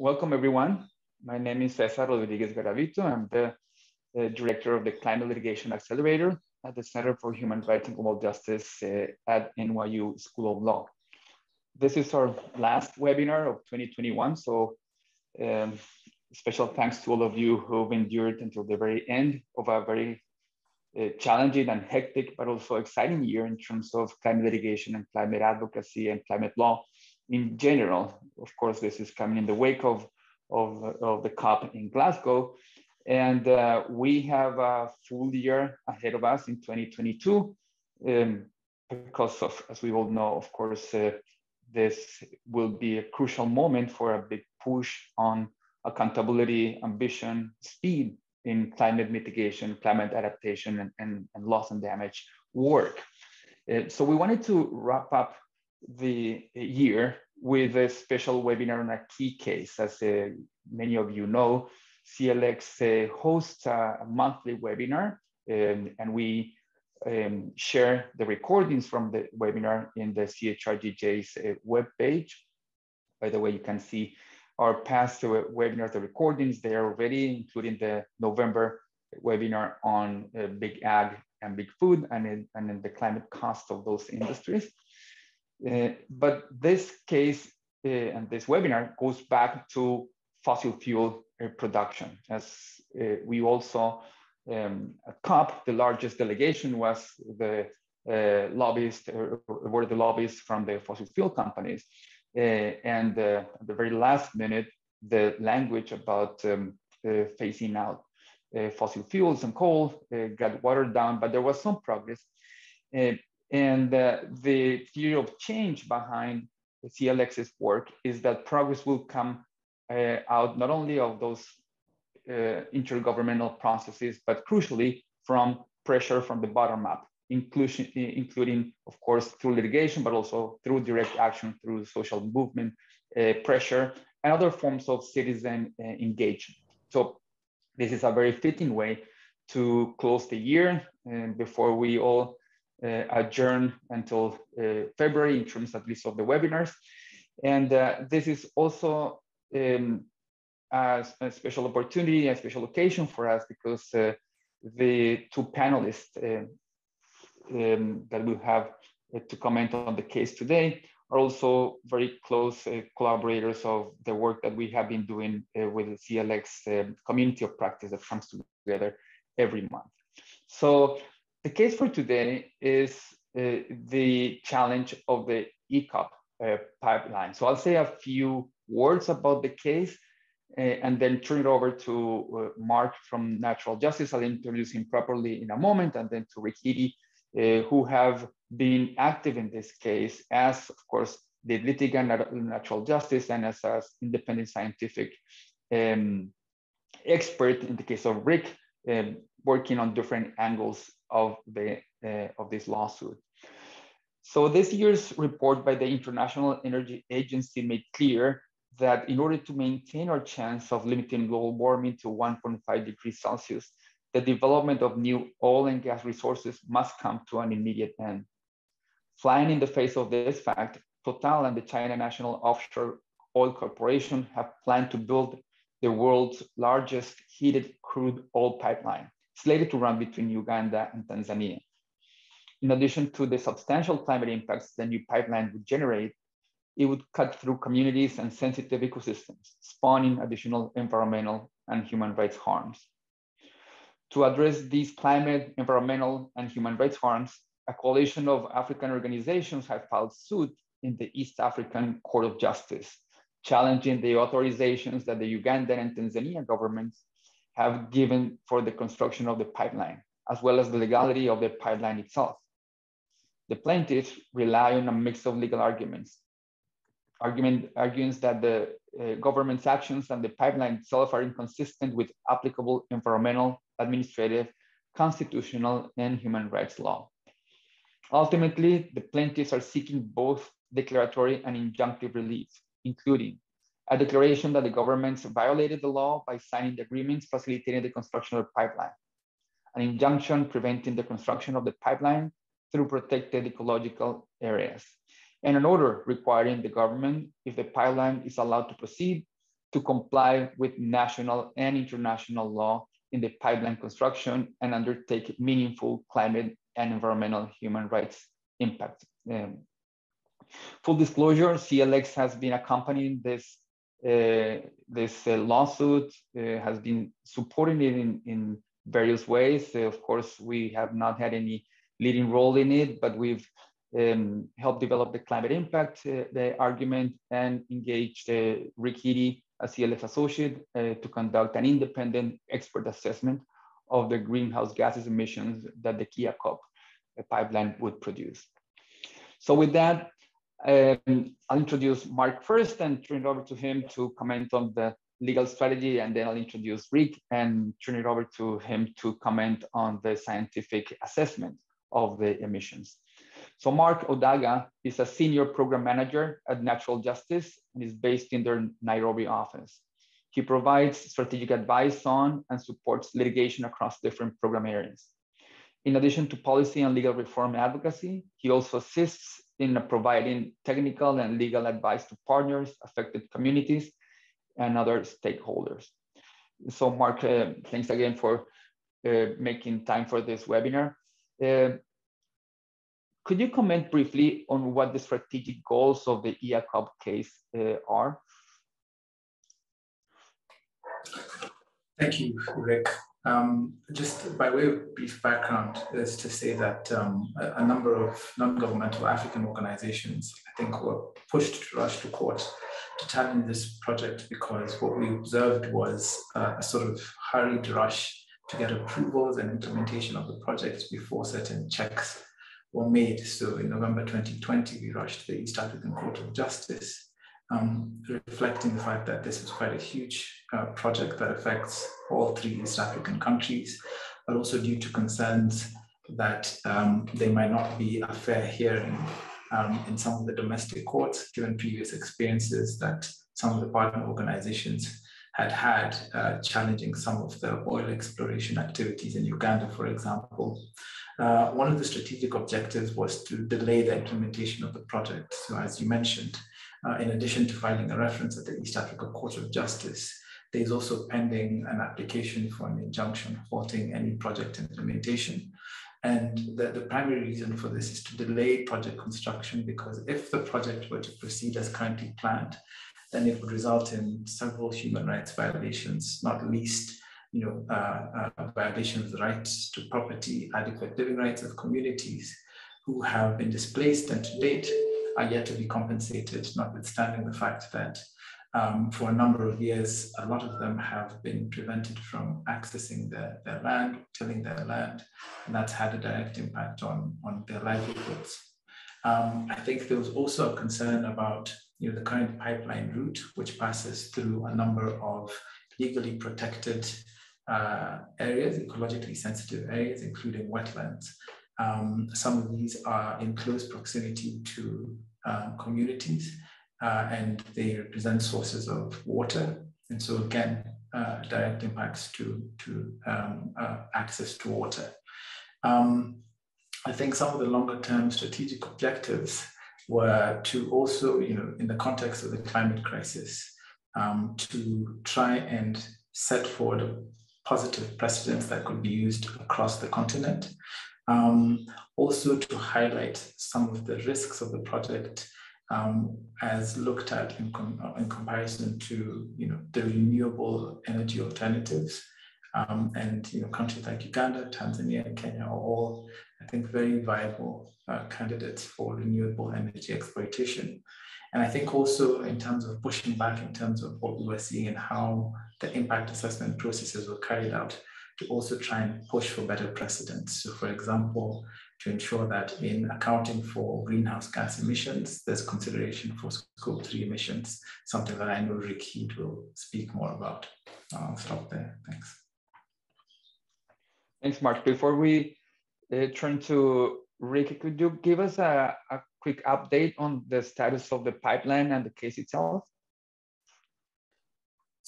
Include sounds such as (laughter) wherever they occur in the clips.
welcome everyone. My name is Cesar Rodriguez Garavito. I'm the, the, director of the Climate Litigation Accelerator at the Center for Human Rights and Global Justice uh, at NYU School of Law. This is our last webinar of 2021, so um, special thanks to all of you who've endured until the very end of a very uh, challenging and hectic, but also exciting year in terms of climate litigation and climate advocacy and climate law in general. Of course, this is coming in the wake of, of, of the COP in Glasgow. And uh, we have a full year ahead of us in 2022 um, because of, as we all know, of course, uh, this will be a crucial moment for a big push on accountability, ambition, speed in climate mitigation, climate adaptation, and, and, and loss and damage work. Uh, so we wanted to wrap up the year with a special webinar on a key case. As uh, many of you know, CLX uh, hosts a monthly webinar um, and we um, share the recordings from the webinar in the CHRGJ's uh, webpage. By the way, you can see our past webinars, the recordings there already, including the November webinar on uh, big ag and big food and, in, and in the climate cost of those industries. Uh, but this case uh, and this webinar goes back to fossil fuel uh, production. As uh, we also, um, at COP, the largest delegation was the uh, lobbyists, were the lobbyists from the fossil fuel companies. and at the very last minute, the language about um, phasing out fossil fuels and coal got watered down, but there was some progress. And uh, the theory of change behind the CLX's work is that progress will come uh, out not only of those uh, intergovernmental processes, but crucially from pressure from the bottom up, inclusion, including, of course, through litigation, but also through direct action, through social movement uh, pressure, and other forms of citizen uh, engagement. So this is a very fitting way to close the year and before we all uh, adjourn until uh, February in terms at least of the webinars. And uh, this is also um, a, a, special opportunity, a special occasion for us because the two panelists um, that we have to comment on the case today are also very close uh, collaborators of the work that we have been doing uh, with the CLX uh, community of practice that comes together every month. So the case for today is uh, the challenge of the EACOP uh, pipeline. So I'll say a few words about the case uh, and then turn it over to uh, Mark from Natural Justice. I'll introduce him properly in a moment and then to Rick Heede, uh, who have been active in this case as, of course, the litigant natural justice and as an independent scientific um, expert in the case of Rick, um, working on different angles of, the, uh, of this lawsuit. So this year's report by the International Energy Agency made clear that in order to maintain our chance of limiting global warming to 1.5 degrees Celsius, the development of new oil and gas resources must come to an immediate end. Flying in the face of this fact, Total and the China National Offshore Oil Corporation have planned to build the world's largest heated crude oil pipeline slated to run between Uganda and Tanzania. In addition to the substantial climate impacts the new pipeline would generate, it would cut through communities and sensitive ecosystems, spawning additional environmental and human rights harms. To address these climate, environmental, and human rights harms, a coalition of African organizations have filed suit in the East African Court of Justice, challenging the authorizations that the Ugandan and Tanzania governments have given for the construction of the pipeline, as well as the legality of the pipeline itself. The plaintiffs rely on a mix of legal arguments. Argument, that the uh, government's actions and the pipeline itself are inconsistent with applicable environmental, administrative, constitutional, and human rights law. Ultimately, the plaintiffs are seeking both declaratory and injunctive relief, including a declaration that the governments violated the law by signing the agreements facilitating the construction of the pipeline, an injunction preventing the construction of the pipeline through protected ecological areas, and an order requiring the government, if the pipeline is allowed to proceed, to comply with national and international law in the pipeline construction and undertake meaningful climate and environmental human rights impact. Um, full disclosure, CLX has been accompanying this this uh, lawsuit, uh, has been supporting it in, in various ways. Uh, of course, we have not had any leading role in it, but we've um, helped develop the climate impact, uh, the argument, and engaged uh, Rick Heede, a CLX associate, to conduct an independent expert assessment of the greenhouse gases emissions that the EACOP pipeline would produce. So with that, um, I'll introduce Mark first and turn it over to him to comment on the legal strategy, and then I'll introduce Rick and turn it over to him to comment on the scientific assessment of the emissions. So Mark Odaga is a senior program manager at Natural Justice and is based in their Nairobi office. He provides strategic advice on and supports litigation across different program areas. In addition to policy and legal reform advocacy, he also assists in providing technical and legal advice to partners, affected communities, and other stakeholders. So Mark, uh, thanks again for uh, making time for this webinar. Uh, could you comment briefly on what the strategic goals of the EACOP case uh, are? Thank you, Rick. Um, just by way of brief background is to say that um, a, a, number of non-governmental African organizations, I think, were pushed to rush to court to challenge this project because what we observed was uh, a sort of hurried rush to get approvals and implementation of the project before certain checks were made. So in November 2020, we rushed the East African Court of Justice um, reflecting the fact that this is quite a huge uh, project that affects all three East African countries, but also due to concerns that um, there might not be a fair hearing um, in some of the domestic courts, given previous experiences that some of the partner organizations had had uh, challenging some of the oil exploration activities in Uganda, for example. Uh, one of the strategic objectives was to delay the implementation of the project. So as you mentioned, uh, in addition to filing a reference at the East Africa Court of Justice, there is also pending an application for an injunction halting any project implementation. And the, the primary reason for this is to delay project construction because if the project were to proceed as currently planned, then it would result in several human rights violations, not least you know, uh, uh, violation of rights to property, adequate living rights of communities who have been displaced and to date are yet to be compensated, notwithstanding the fact that um, for a number of years, a lot of them have been prevented from accessing their, their land, tilling their land, and that's had a direct impact on, on their livelihoods. Um, I think there was also a concern about you know, the current pipeline route, which passes through a number of legally protected uh, areas, ecologically sensitive areas, including wetlands. Um, some of these are in close proximity to um, communities uh, and they represent sources of water. And so again, uh, direct impacts to, to um, uh, access to water. Um, I think some of the longer term strategic objectives were to also, you know, in the context of the climate crisis, um, to try and set forward positive precedents that could be used across the continent. Um, also to highlight some of the risks of the project um, as looked at in, com in comparison to you know, the renewable energy alternatives. Um, and you know, countries like Uganda, Tanzania, and Kenya are all, I think, very viable uh, candidates for renewable energy exploitation. And I think also in terms of pushing back in terms of what we were seeing and how the impact assessment processes were carried out to also try and push for better precedents. So for example, to ensure that in accounting for greenhouse gas emissions, there's consideration for scope three emissions, something that I know Rick Heede will speak more about. I'll stop there, thanks. Thanks, Mark. Before we uh, turn to Rick, could you give us a, a quick update on the status of the pipeline and the case itself?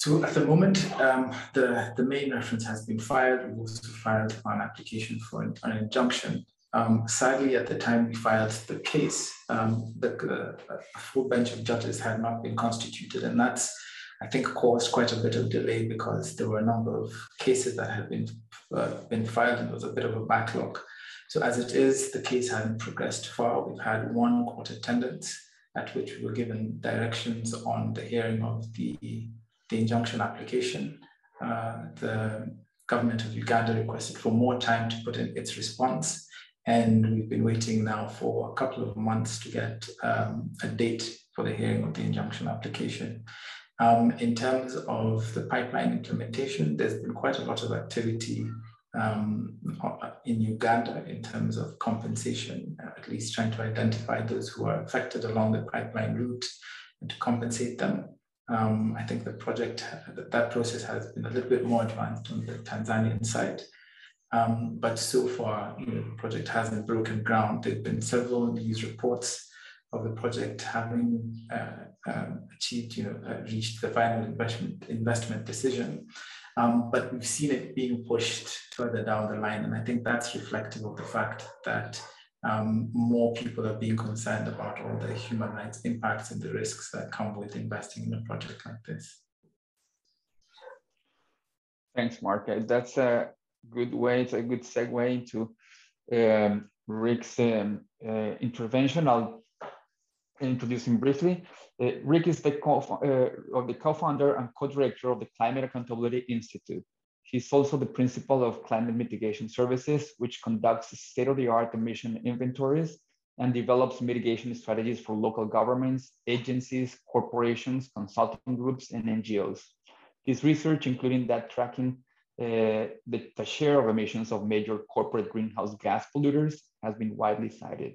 So at the moment, um, the, the main reference has been filed. We've also filed an application for an, an injunction um, sadly, at the time we filed the case, um, the, uh, a full bench of judges had not been constituted, and that's, I think caused quite a bit of delay because there were a number of cases that had been, uh, been filed and there was a bit of a backlog. So as it is, the case hadn't progressed far. We've had one court attendance at which we were given directions on the hearing of the, the injunction application. Uh, the government of Uganda requested for more time to put in its response. And we've been waiting now for a couple of months to get um, a date for the hearing of the injunction application. Um, in terms of the pipeline implementation, there's been quite a lot of activity um, in Uganda in terms of compensation, at least trying to identify those who are affected along the pipeline route and to compensate them. Um, I think the project, that process has been a little bit more advanced on the Tanzanian side. Um, but so far, you know, the project hasn't broken ground. There have been several news reports of the project having uh, um, achieved, you know, uh, reached the final investment investment decision. Um, but we've seen it being pushed further down the line, and I think that's reflective of the fact that um, more people are being concerned about all the human rights impacts and the risks that come with investing in a project like this. Thanks, Mark. Uh, that's a good way, it's a good segue into um, Rick's um, uh, intervention. I'll introduce him briefly. Uh, Rick is the co uh, the co-founder and co-director of the Climate Accountability Institute. He's also the principal of Climate Mitigation Services, which conducts state-of-the-art emission inventories and develops mitigation strategies for local governments, agencies, corporations, consulting groups, and NGOs. His research, including that tracking uh, the, the, share of emissions of major corporate greenhouse gas polluters, has been widely cited.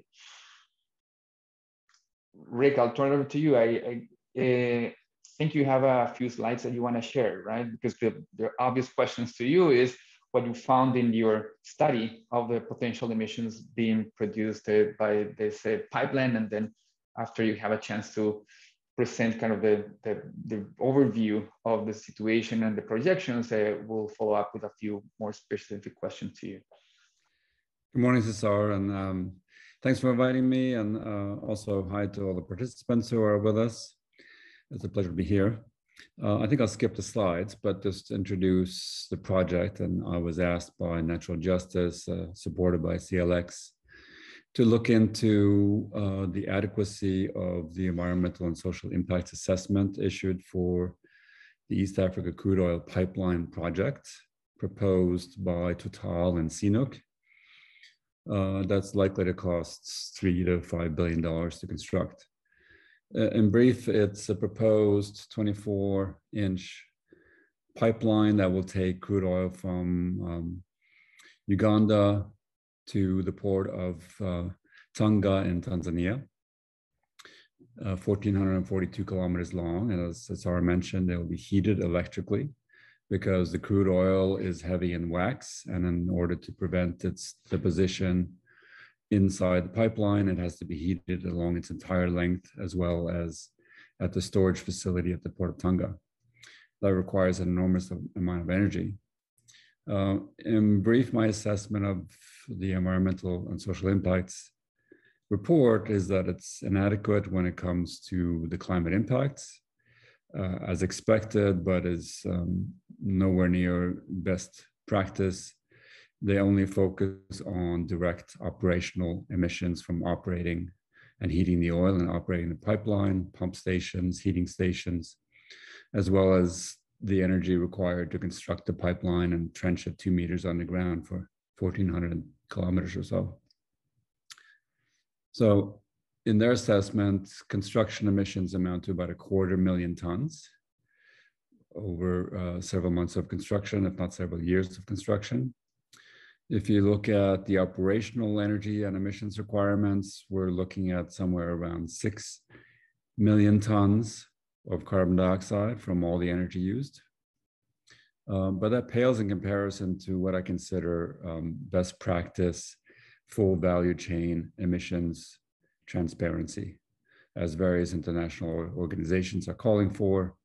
Rick, I'll turn it over to you. I, I uh, think you have a few slides that you want to share, right? Because the, the obvious questions to you is what you found in your study of the potential emissions being produced uh, by this uh, pipeline, and then after you have a chance to present kind of the, the, the overview of the situation and the projections, uh, we'll follow up with a few more specific questions to you. Good morning, Cesar, and um, thanks for inviting me, and uh, also hi to all the participants who are with us. It's a pleasure to be here. Uh, I think I'll skip the slides, but just introduce the project. And I was asked by Natural Justice, uh, supported by CLX, to look into uh, the adequacy of the environmental and social impact assessment issued for the East Africa crude oil pipeline project proposed by Total and CNOOC. Uh, that's likely to cost three to five billion dollars to construct. Uh, in brief, it's a proposed 24 inch pipeline that will take crude oil from um, Uganda to the port of uh, Tanga in Tanzania. Uh, 1,442 kilometers long. And as Cesar mentioned, they will be heated electrically because the crude oil is heavy in wax. And in order to prevent its deposition, inside the pipeline. It has to be heated along its entire length, as well as at the storage facility at the Port of Tanga. That requires an enormous amount of energy. Uh, in brief, my assessment of the environmental and social impacts report is that it's inadequate when it comes to the climate impacts, uh, as expected, but is um, nowhere near best practice they only focus on direct operational emissions from operating and heating the oil and operating the pipeline, pump stations, heating stations, as well as the energy required to construct the pipeline and trench it two meters underground for 1,400 kilometers or so. So in their assessment, construction emissions amount to about a quarter million tons over uh, several months of construction, if not several years of construction. If you look at the operational energy and emissions requirements, we're looking at somewhere around 6 million tons of carbon dioxide from all the energy used. Um, but that pales in comparison to what I consider um, best practice full value chain emissions transparency, as various international organizations are calling for.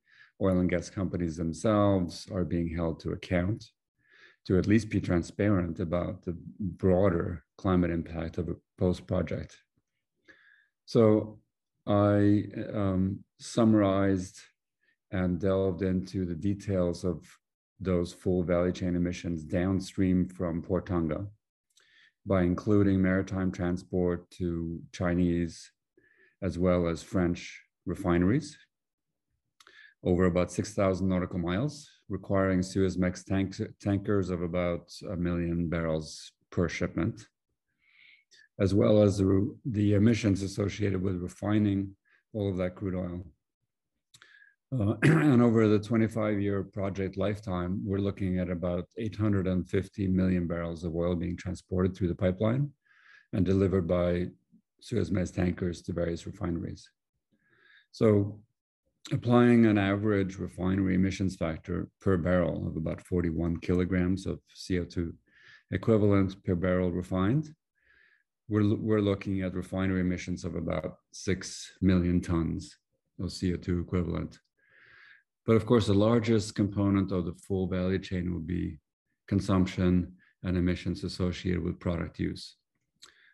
Oil and gas companies themselves are being held to account to at least be transparent about the broader climate impact of a post project. So I um, summarized and delved into the details of those full value chain emissions downstream from Port Tanga by including maritime transport to Chinese as well as French refineries over about 6,000 nautical miles, requiring Suezmax tank, tankers of about a million barrels per shipment, as well as the, the emissions associated with refining all of that crude oil. Uh, (clears throat) and over the 25 year project lifetime, we're looking at about 850 million barrels of oil being transported through the pipeline and delivered by Suezmax tankers to various refineries. So applying an average refinery emissions factor per barrel of about 41 kilograms of CO2 equivalent per barrel refined, we're, we're looking at refinery emissions of about 6 million tons of CO2 equivalent. But of course, the largest component of the full value chain would be consumption and emissions associated with product use.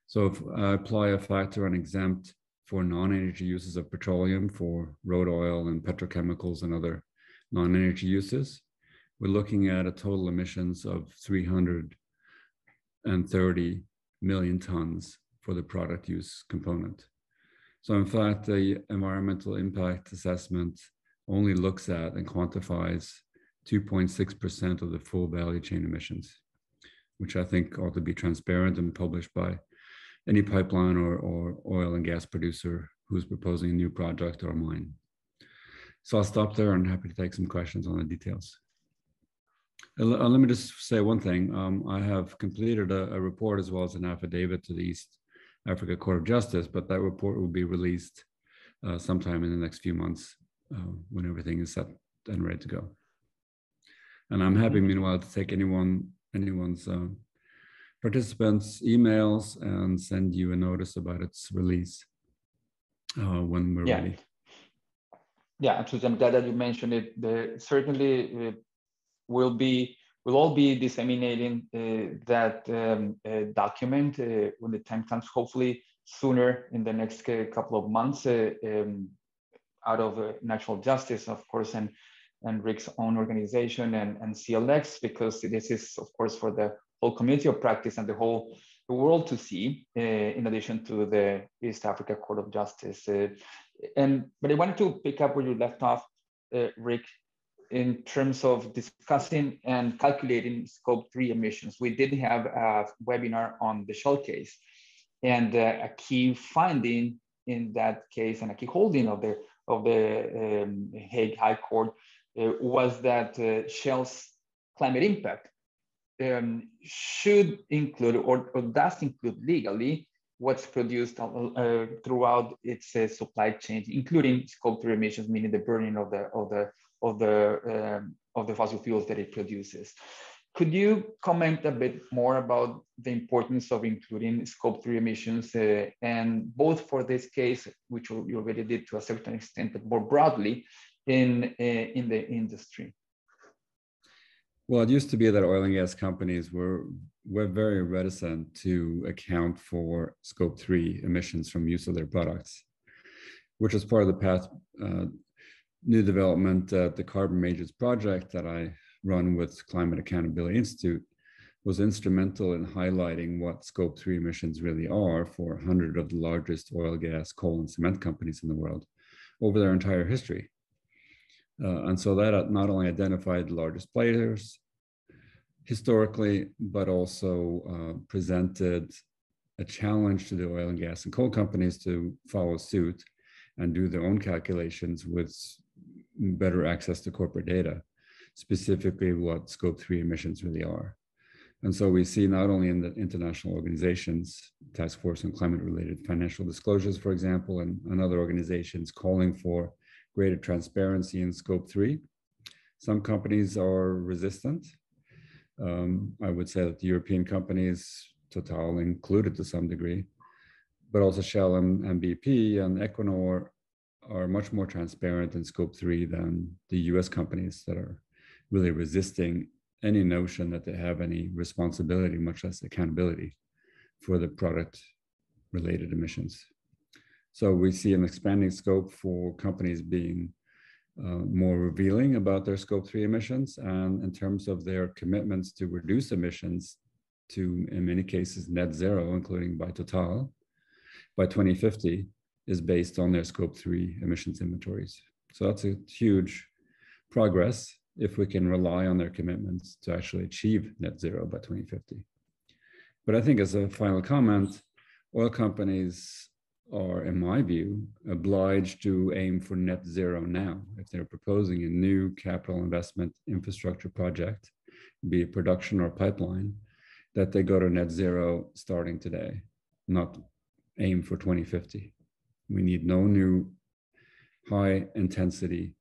So if I apply a factor and exempt for non-energy uses of petroleum for road oil and petrochemicals and other non-energy uses, we're looking at a total emissions of 330 million tons for the product use component. So in fact, the environmental impact assessment only looks at and quantifies 2.6% of the full value chain emissions, which I think ought to be transparent and published by any pipeline or, or oil and gas producer who's proposing a new project or mine. So I'll stop there and happy to take some questions on the details. Uh, let me just say one thing. Um, I have completed a, a, report as well as an affidavit to the East Africa Court of Justice, but that report will be released uh, sometime in the next few months uh, when everything is set and ready to go. And I'm happy, mm-hmm. meanwhile, to take anyone anyone's uh, participants' emails and send you a notice about its release uh, when we're yeah. ready. Yeah, absolutely. I'm glad that you mentioned it. The, certainly, uh, will be will all be disseminating uh, that um, uh, document uh, when the time comes. Hopefully, sooner in the next couple of months. Um, out of uh, natural justice, of course, and and Rick's own organization and, and CLX, because this is, of course, for the whole community of practice and the whole world to see, uh, in addition to the East Africa Court of Justice. Uh, and but I wanted to pick up where you left off, uh, Rick, in terms of discussing and calculating scope three emissions. We did have a webinar on the shell case, and uh, a key finding in that case and a key holding of the of the um, Hague High Court uh, was that uh, Shell's climate impact um, should include or, or, does include legally what's produced uh, throughout its uh, supply chain, including scope three emissions, meaning the burning of the of the of the um, of the fossil fuels that it produces. Could you comment a bit more about the importance of including scope three emissions uh, and both for this case, which you already did to a certain extent, but more broadly in, uh, in the industry? Well, it used to be that oil and gas companies were, were very reticent to account for scope three emissions from use of their products, which was part of the path uh, new development at the Carbon Majors project that I run with Climate Accountability Institute was instrumental in highlighting what scope three emissions really are for 100 of the largest oil, gas, coal, and cement companies in the world over their entire history. Uh, and so that not only identified the largest players historically, but also uh, presented a challenge to the oil and gas and coal companies to follow suit and do their own calculations with better access to corporate data specifically what scope three emissions really are. And so we see not only in the international organizations, Task Force on Climate Related Financial Disclosures, for example, and, and other organizations calling for greater transparency in scope three. Some companies are resistant. Um, I would say that the European companies, Total included to some degree, but also Shell and, and BP and Equinor are much more transparent in scope three than the US companies that are really resisting any notion that they have any responsibility, much less accountability for the product related emissions. So we see an expanding scope for companies being uh, more revealing about their scope 3 emissions and in terms of their commitments to reduce emissions to, in many cases, net zero, including by Total, by 2050, is based on their scope 3 emissions inventories. So that's a huge progress if we can rely on their commitments to actually achieve net zero by 2050. But I think as a final comment, oil companies are, in my view, obliged to aim for net zero now. If they're proposing a new capital investment infrastructure project, be it production or pipeline, that they go to net zero starting today, not aim for 2050. We need no new high intensity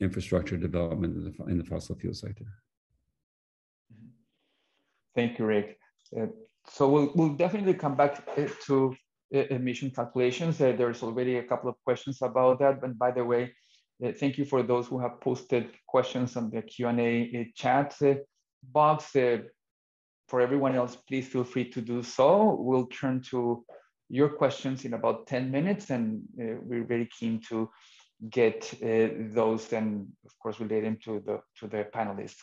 infrastructure development in the, in the fossil fuel sector. Thank you, Rick. Uh, so we'll, we'll definitely come back uh, to emission calculations. There's already a couple of questions about that. And by the way, uh, thank you for those who have posted questions on the Q&A uh, chat box. for everyone else, please feel free to do so. We'll turn to your questions in about 10 minutes and we're very keen to get those and of course relate them to the to the panelists.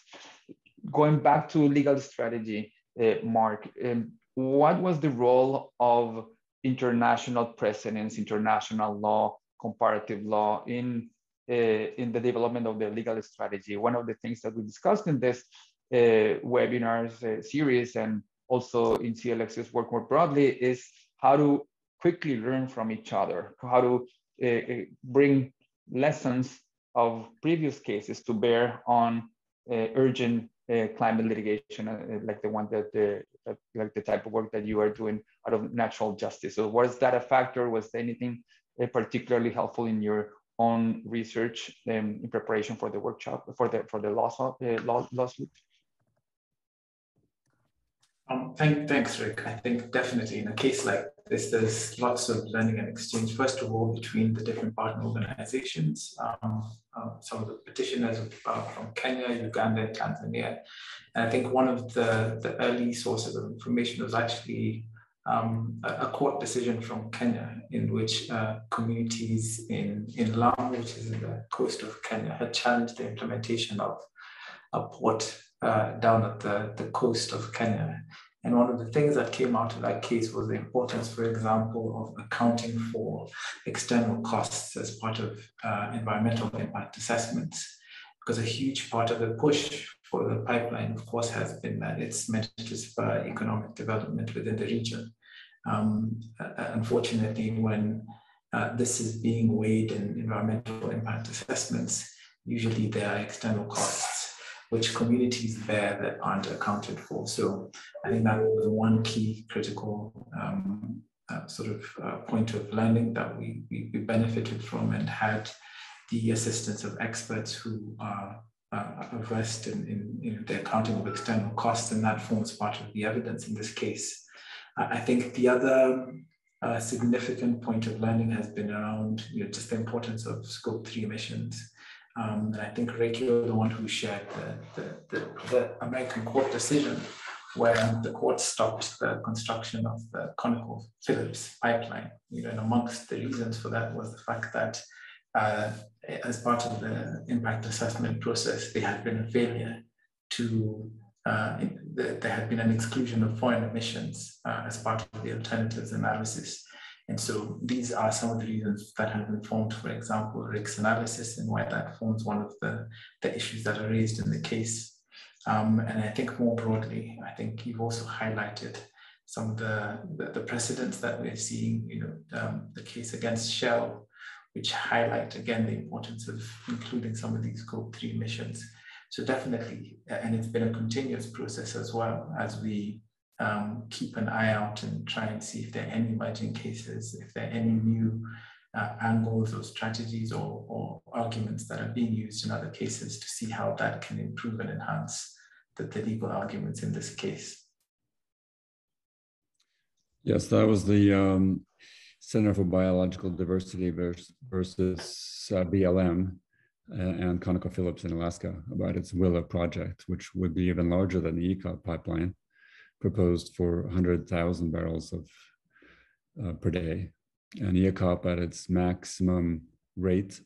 Going back to legal strategy, Mark, um, what was the role of international precedents, international law, comparative law in uh, in the development of the legal strategy? One of the things that we discussed in this uh, webinars uh, series and also in CLX's work more broadly is how to quickly learn from each other, how to uh, bring lessons of previous cases to bear on uh, urgent uh, climate litigation, uh, like the one that, like the type of work that you are doing out of natural justice. So was that a factor? Was anything uh, particularly helpful in your own research um, in preparation for the workshop, for the, for the law, uh, law, lawsuit? Um, thank, thanks, Rick. I think definitely in a case like this, there's lots of learning and exchange, first of all, between the different partner organizations. Um, uh, some of the petitioners uh, from Kenya, Uganda, Tanzania. And I think one of the, the early sources of information was actually um, a, a, court decision from Kenya in which uh, communities in, in Lamu, which is in the coast of Kenya, had challenged the implementation of a port uh, down at the, the coast of Kenya. And one of the things that came out of that case was the importance, for example, of accounting for external costs as part of uh, environmental impact assessments. Because a huge part of the push for the pipeline, of course, has been that it's meant to spur economic development within the region. Um, unfortunately, when uh, this is being weighed in environmental impact assessments, usually there are external costs which communities there that aren't accounted for. So I think that was one key critical um, uh, sort of uh, point of learning that we, we, we, benefited from and had the assistance of experts who are uh, versed in, in, in, the accounting of external costs, and that forms part of the evidence in this case. I think the other uh, significant point of learning has been around you know, just the importance of scope three emissions. Um, and I think Rick, you're the one who shared the, the, the, the American court decision where the court stopped the construction of the ConocoPhillips pipeline. You know, and amongst the reasons for that was the fact that uh, as part of the impact assessment process, there had been a failure to, uh, the, there had been an exclusion of foreign emissions uh, as part of the alternatives analysis. And so these are some of the reasons that have informed, for example, Rick's analysis and why that forms one of the, the issues that are raised in the case. Um, and I think more broadly, I think you've also highlighted some of the, the, the precedents that we're seeing, you know, um, the case against Shell, which highlight again the importance of including some of these scope three emissions. So definitely, and it's been a continuous process as well as we um, keep an eye out and try and see if there are any emerging cases, if there are any new uh, angles or strategies or, or, arguments that are being used in other cases to see how that can improve and enhance the, the legal arguments in this case. Yes, that was the um, Center for Biological Diversity versus, uh, BLM uh, and ConocoPhillips in Alaska about its Willow project, which would be even larger than the EACOP pipeline proposed for 100,000 barrels of uh, per day. And EACOP at its maximum rate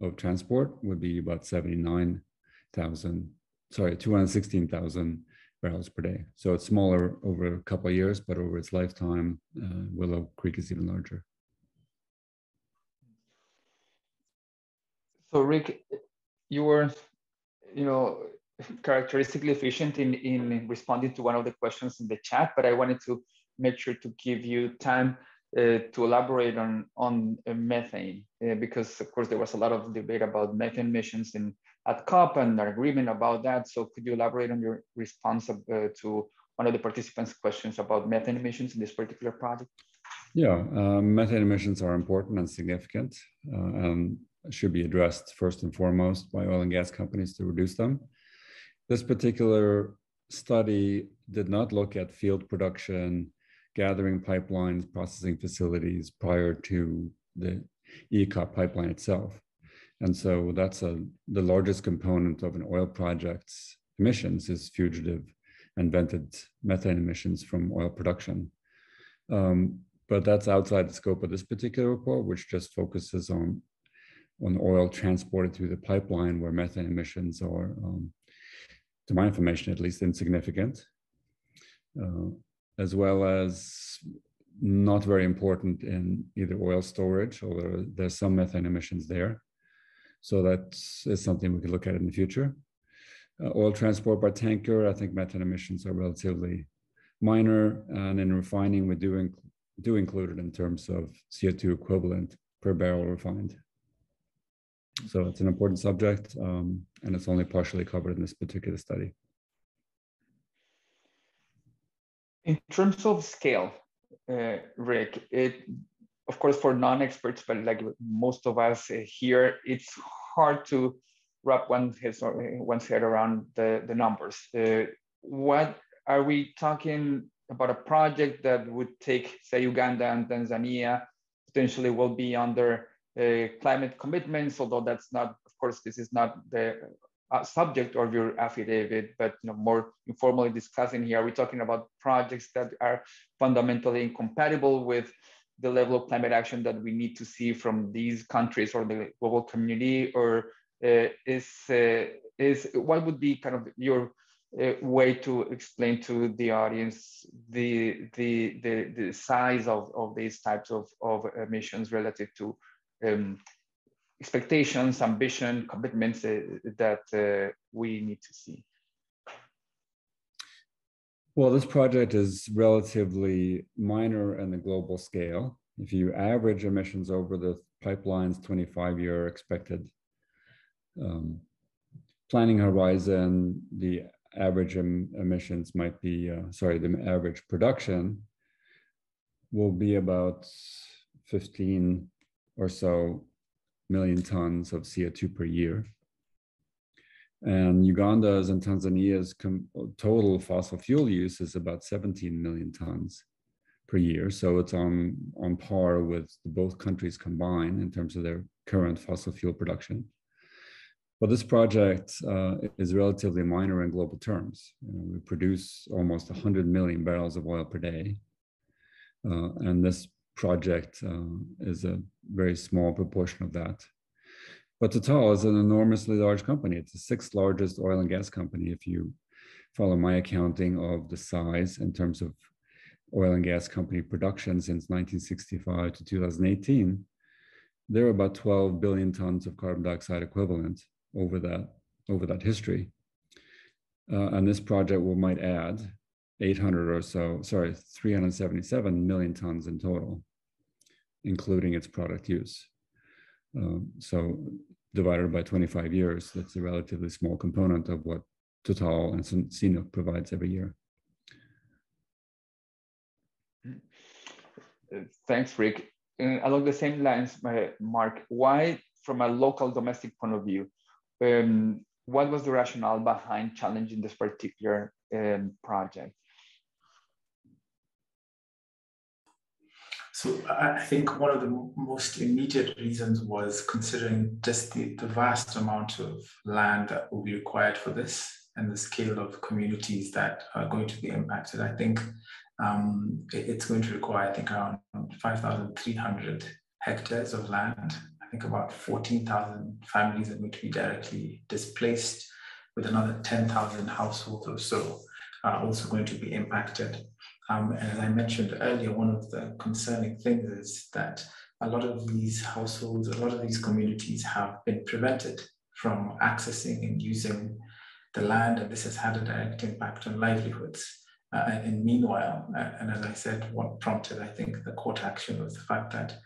of transport would be about 79,000, sorry, 216,000 barrels per day. So it's smaller over a couple of years, but over its lifetime, uh, Willow Creek is even larger. So Rick, you were, you know, characteristically efficient in, in responding to one of the questions in the chat, but I wanted to make sure to give you time uh, to elaborate on, on uh, methane, uh, because of course there was a lot of debate about methane emissions in, at COP and an agreement about that. So could you elaborate on your response uh, to one of the participants' questions about methane emissions in this particular project? Yeah, um, methane emissions are important and significant uh, and should be addressed first and foremost by oil and gas companies to reduce them. This particular study did not look at field production, gathering pipelines, processing facilities prior to the EACOP pipeline itself. And so that's a, the largest component of an oil project's emissions is fugitive and vented methane emissions from oil production. Um, but that's outside the scope of this particular report, which just focuses on, on oil transported through the pipeline where methane emissions are um, to my information, at least insignificant, uh, as well as not very important in either oil storage, although there's some methane emissions there. So that is something we could look at in the future. Uh, oil transport by tanker, I think methane emissions are relatively minor, and in refining, we do, inc do include it in terms of CO2 equivalent per barrel refined. So it's an important subject, um, and it's only partially covered in this particular study. In terms of scale, uh, Rick, it, of course, for non-experts, but like most of us here, it's hard to wrap one's head, one's head around the, the numbers. Uh, what are we talking about a project that would take, say, Uganda and Tanzania, potentially will be under climate commitments, although that's not, of course, this is not the uh, subject of your affidavit, but you know, more informally discussing here, we're talking about projects that are fundamentally incompatible with the level of climate action that we need to see from these countries or the global community, or uh, is uh, is what would be kind of your uh, way to explain to the audience the the the, the size of, of these types of, of emissions relative to um, expectations, ambition, commitments uh, that uh, we need to see? Well, this project is relatively minor in the global scale. If you average emissions over the pipeline's 25 year expected um, planning horizon, the average em emissions might be, uh, sorry, the average production will be about 15 or so million tons of CO2 per year. And Uganda's and Tanzania's total fossil fuel use is about 17 million tons per year. So it's on, on par with both countries combined in terms of their current fossil fuel production. But this project uh, is relatively minor in global terms. You know, we produce almost 100 million barrels of oil per day. Uh, and this project uh, is a very small proportion of that. But Total is an enormously large company. It's the sixth largest oil and gas company if you follow my accounting of the size in terms of oil and gas company production since 1965 to 2018. There are about 12 billion tons of carbon dioxide equivalent over that over that history. Uh, and this project will might add 800 or so, sorry, 377 million tons in total, including its product use. Um, so divided by 25 years, that's a relatively small component of what Total and CNOOC provides every year. Thanks, Rick. Uh, along the same lines, Mark, why, from a local domestic point of view, um, what was the rationale behind challenging this particular um, project? So I think one of the most immediate reasons was considering just the, the vast amount of land that will be required for this and the scale of communities that are going to be impacted. I think um, it's going to require, I think, around 5,300 hectares of land I think about 14,000 families are going to be directly displaced, with another 10,000 households or so are also going to be impacted. Um, as I mentioned earlier, one of the concerning things is that a lot of these households, a lot of these communities have been prevented from accessing and using the land, and this has had a direct impact on livelihoods. Uh, and meanwhile, uh, and as I said, what prompted, I think, the court action was the fact that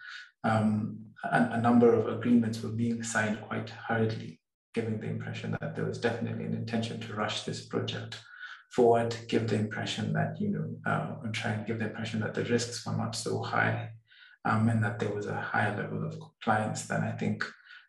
um, a, a, number of agreements were being signed quite hurriedly, giving the impression that there was definitely an intention to rush this project forward, give the impression that, you know, uh, try and give the impression that the risks were not so high um, and that there was a higher level of compliance than I think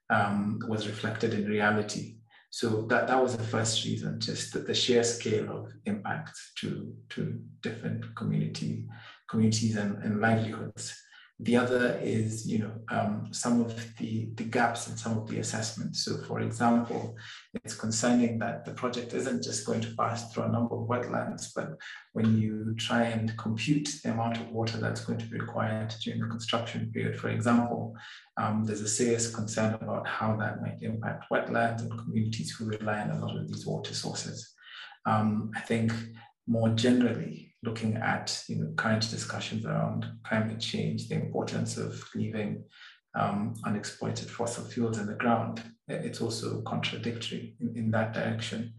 um, was reflected in reality. So that, that was the first reason, just the, the sheer scale of impact to, to different community communities and, and livelihoods. The other is, you know, um, some of the, the gaps in some of the assessments. So for example, it's concerning that the project isn't just going to pass through a number of wetlands, but when you try and compute the amount of water that's going to be required during the construction period, for example, um, there's a serious concern about how that might impact wetlands and communities who rely on a lot of these water sources. Um, I think more generally, looking at you know, current discussions around climate change, the importance of leaving um, unexploited fossil fuels in the ground, it's also contradictory in, in that direction.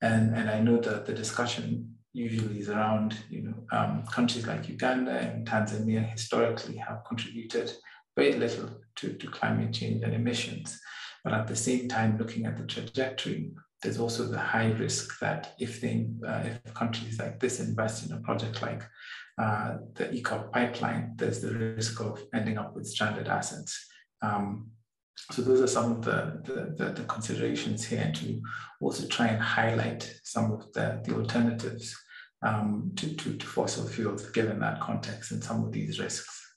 And, and I know that the discussion usually is around you know, um, countries like Uganda and Tanzania historically have contributed very little to, to climate change and emissions. But at the same time, looking at the trajectory there's also the high risk that if they, uh, if countries like this invest in a project like uh, the EACOP pipeline, there's the risk of ending up with stranded assets. Um, so those are some of the, the, the, the, considerations here and to also try and highlight some of the, the alternatives um, to, to, to fossil fuels given that context and some of these risks.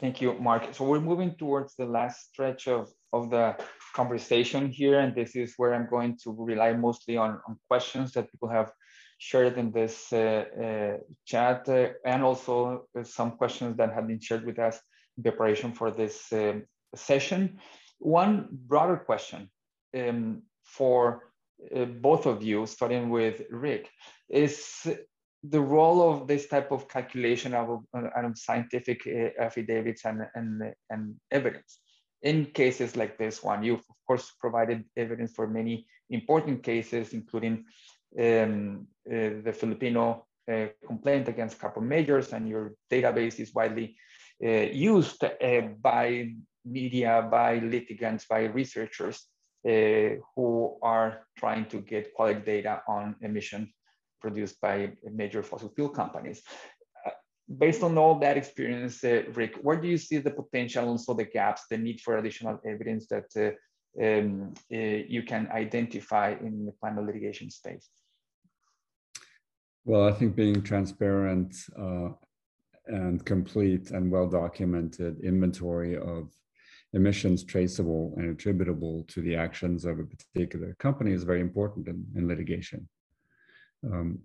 Thank you, Mark. So we're moving towards the last stretch of, of the conversation here, and this is where I'm going to rely mostly on, on questions that people have shared in this uh, uh, chat, uh, and also some questions that have been shared with us in preparation for this um, session. One broader question um, for uh, both of you, starting with Rick, is the role of this type of calculation of, of scientific uh, affidavits and, and, and evidence. In cases like this one, you've of course provided evidence for many important cases, including um, uh, the Filipino uh, complaint against carbon majors, and your database is widely uh, used by media, by litigants, by researchers who are trying to get quality data on emission produced by major fossil fuel companies. Uh, based on all that experience, uh, Rick, where do you see the potential, also the gaps, the need for additional evidence that uh, um, you can identify in the climate litigation space? Well, I think being transparent and complete and well-documented inventory of emissions traceable and attributable to the actions of a particular company is very important in, in litigation um,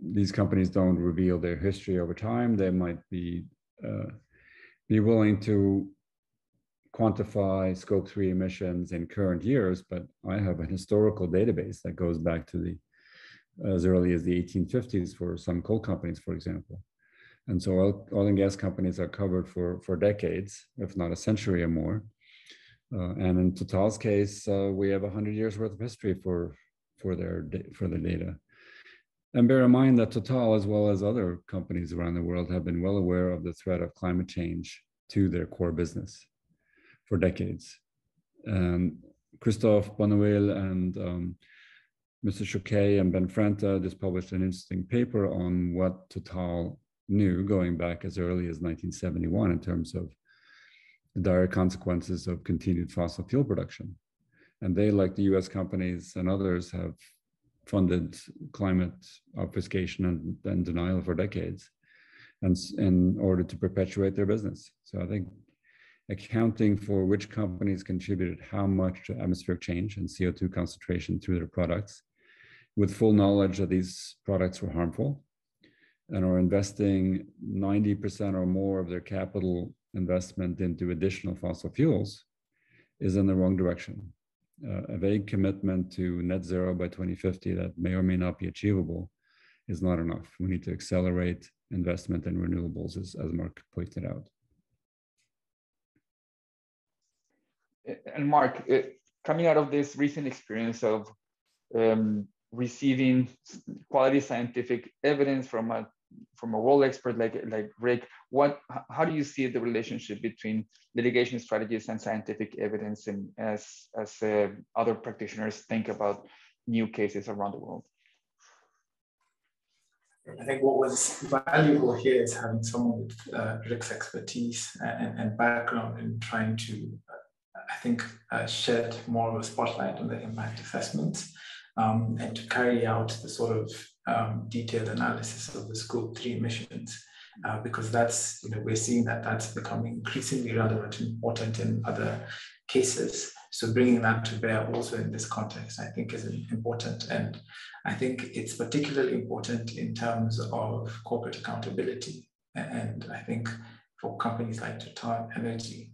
these companies don't reveal their history over time. They might be uh, be willing to quantify scope three emissions in current years, but I have a historical database that goes back to the as early as the 1850s for some coal companies, for example. And so oil, oil and gas companies are covered for, for decades, if not a century or more. Uh, and in Total's case, uh, we have 100 years worth of history for, for, their, for their data. And bear in mind that Total, as well as other companies around the world, have been well aware of the threat of climate change to their core business for decades. Christophe Bonneuil and um, Mr. Choquet and Ben Franta just published an interesting paper on what Total knew going back as early as 1971 in terms of the dire consequences of continued fossil fuel production. And they, like the US companies and others, have funded climate obfuscation and, and denial for decades and in order to perpetuate their business. So I think accounting for which companies contributed how much to atmospheric change and CO2 concentration through their products with full knowledge that these products were harmful and are investing 90% or more of their capital investment into additional fossil fuels is in the wrong direction. Uh, a vague commitment to net zero by 2050 that may or may not be achievable is not enough. We need to accelerate investment in renewables, as, as Mark pointed out. And Mark, coming out of this recent experience of um, receiving quality scientific evidence from a from a world expert like like Rick, what how do you see the relationship between litigation strategies and scientific evidence, and as as uh, other practitioners think about new cases around the world? I think what was valuable here is having someone with uh, Rick's expertise and, and, background in trying to, uh, I think, uh, shed more of a spotlight on the impact assessments um, and to carry out the sort of um, detailed analysis of the scope three emissions. Uh, because that's, you know, we're seeing that that's becoming increasingly relevant and important in other cases. So bringing that to bear also in this context, I think is important. And I think it's particularly important in terms of corporate accountability. And I think for companies like Total Energy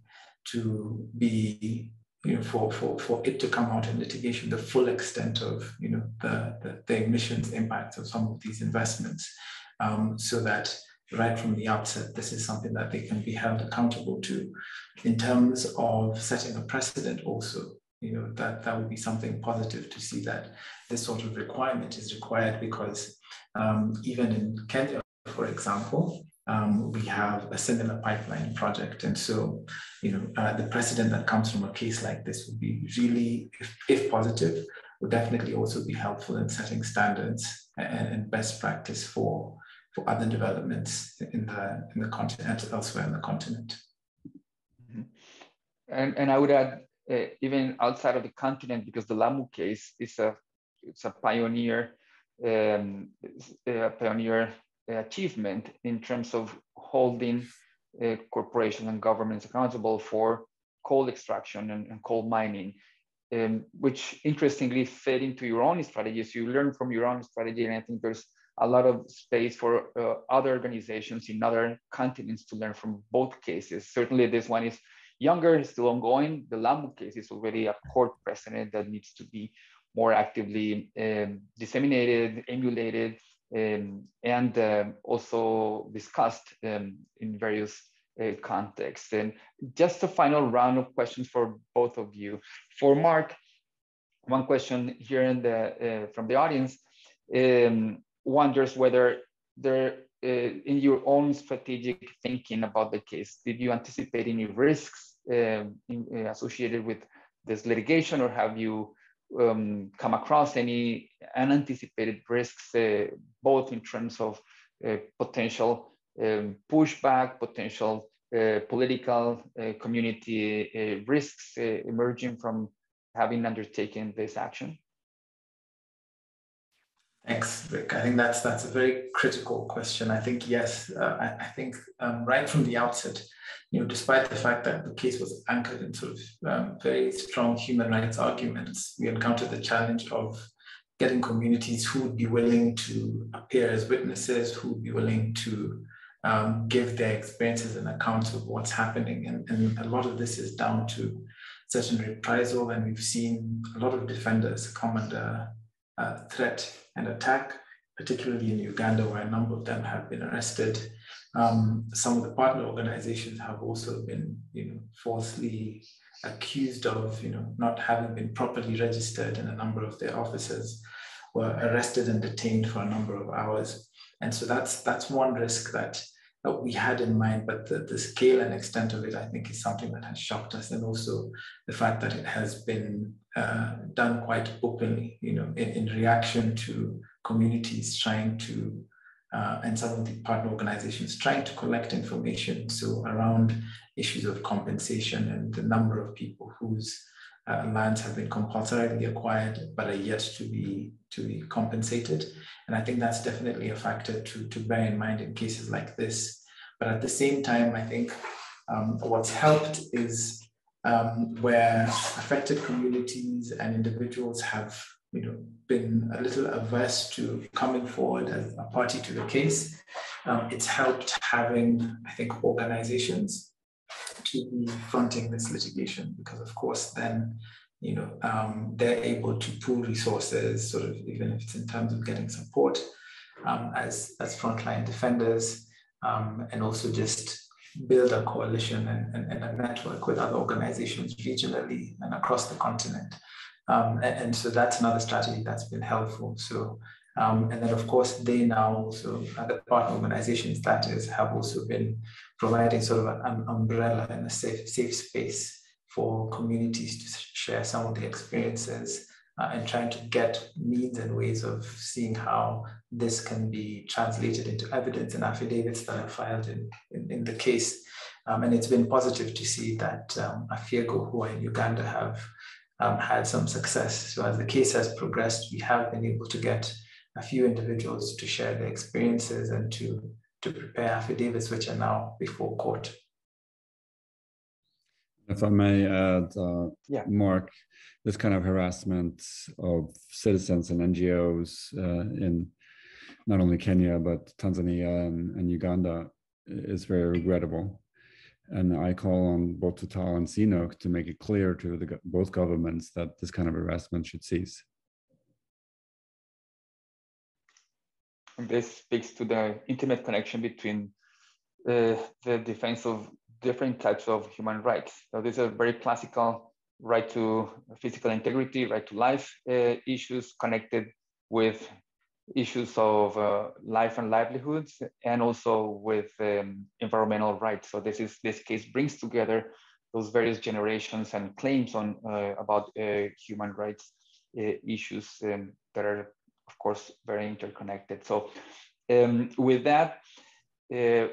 to be you know, for, for, for it to come out in litigation, the full extent of, you know, the, the, the emissions impacts of some of these investments, um, so that right from the outset, this is something that they can be held accountable to. In terms of setting a precedent also, you know, that, that would be something positive to see that this sort of requirement is required because um, even in Kenya, for example, um, we have a similar pipeline project. And so, you know, uh, the precedent that comes from a case like this would be really, if, if positive, would definitely also be helpful in setting standards and, and, best practice for, for other developments in the, in the continent, elsewhere in the continent. Mm-hmm. And, and I would add, uh, even outside of the continent, because the Lamu case is a, it's a pioneer, um, a pioneer achievement in terms of holding uh, corporations and governments accountable for coal extraction and, and coal mining, um, which interestingly fed into your own strategies. You learn from your own strategy, and I think there's a lot of space for uh, other organizations in other continents to learn from both cases. Certainly, this one is younger, still ongoing. The Lamu case is already a court precedent that needs to be more actively um, disseminated, emulated, um, and uh, also discussed um, in various uh, contexts. And just a final round of questions for both of you. For Mark, one question here in the, uh, from the audience um, wonders whether there, uh, in your own strategic thinking about the case, did you anticipate any risks um, in, uh, associated with this litigation or have you um, come across any unanticipated risks, uh, both in terms of uh, potential um, pushback, potential uh, political uh, community uh, risks emerging from having undertaken this action? Thanks, Rick. I think that's that's a very critical question. I think yes. I, I, think um, right from the outset, you know, despite the fact that the case was anchored in sort of um, very strong human rights arguments, we encountered the challenge of getting communities who would be willing to appear as witnesses, who would be willing to um, give their experiences and accounts of what's happening. And, and a lot of this is down to certain reprisal, and we've seen a lot of defenders come under uh, threat and attack, particularly in Uganda, where a number of them have been arrested. Um, some of the partner organizations have also been, you know, falsely accused of, you know, not having been properly registered, and a number of their officers were arrested and detained for a number of hours. And so that's that's one risk that, that we had in mind, but the, the scale and extent of it, I think, is something that has shocked us, and also the fact that it has been uh, done quite openly, you know, in, in reaction to communities trying to uh, and some of the partner organizations trying to collect information. So around issues of compensation and the number of people whose uh, lands have been compulsorily acquired but are yet to be to be compensated. And I think that's definitely a factor to, to bear in mind in cases like this. But at the same time, I think um, what's helped is um, where affected communities and individuals have you know, been a little averse to coming forward as a party to the case. Um, it's helped having, I think, organizations to be fronting this litigation because, of course, then you know um, they're able to pool resources, sort of even if it's in terms of getting support um, as as frontline defenders, um, and also just build a coalition and, and, and, a network with other organizations regionally and across the continent. Um, and, and, so that's another strategy that's been helpful. So, um, and then of course they now also, other partner organizations that is, have also been providing sort of an umbrella and a safe, safe space for communities to share some of the experiences uh, and trying to get means and ways of seeing how this can be translated into evidence and affidavits that are filed in, in, in the case. Um, and it's been positive to see that um, Afiego, who are in Uganda, have um, had some success. So as the case has progressed, we have been able to get a few individuals to share their experiences and to, to prepare affidavits, which are now before court. If I may add, uh, yeah. Mark, this kind of harassment of citizens and NGOs uh, in not only Kenya, but Tanzania and, and, Uganda is very regrettable. And I call on both Total and CNOOC to make it clear to the, both governments that this kind of harassment should cease. And this speaks to the intimate connection between uh, the defense of different types of human rights. So these are very classical right to physical integrity, right to life uh, issues connected with issues of uh, life and livelihoods, and also with um, environmental rights. So this is this case brings together those various generations and claims on uh, about uh, human rights uh, issues um, that are, of course, very interconnected. So um, with that, uh,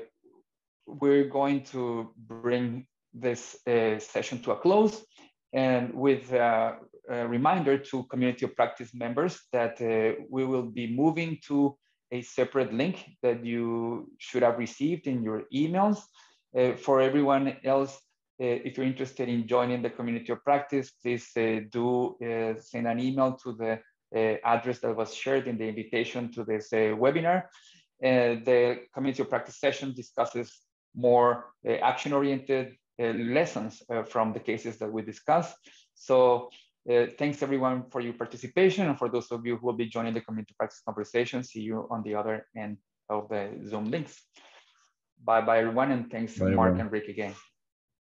we're going to bring this uh, session to a close and with a, a, reminder to community of practice members that uh, we will be moving to a separate link that you should have received in your emails. Uh, for everyone else, uh, if you're interested in joining the community of practice, please uh, do uh, send an email to the address that was shared in the invitation to this webinar. the community of practice session discusses more uh, action-oriented uh, lessons uh, from the cases that we discussed. So thanks everyone for your participation and for those of you who will be joining the community practice conversation, see you on the other end of the Zoom links. Bye bye everyone and thanks bye, Mark everyone. and Rick again.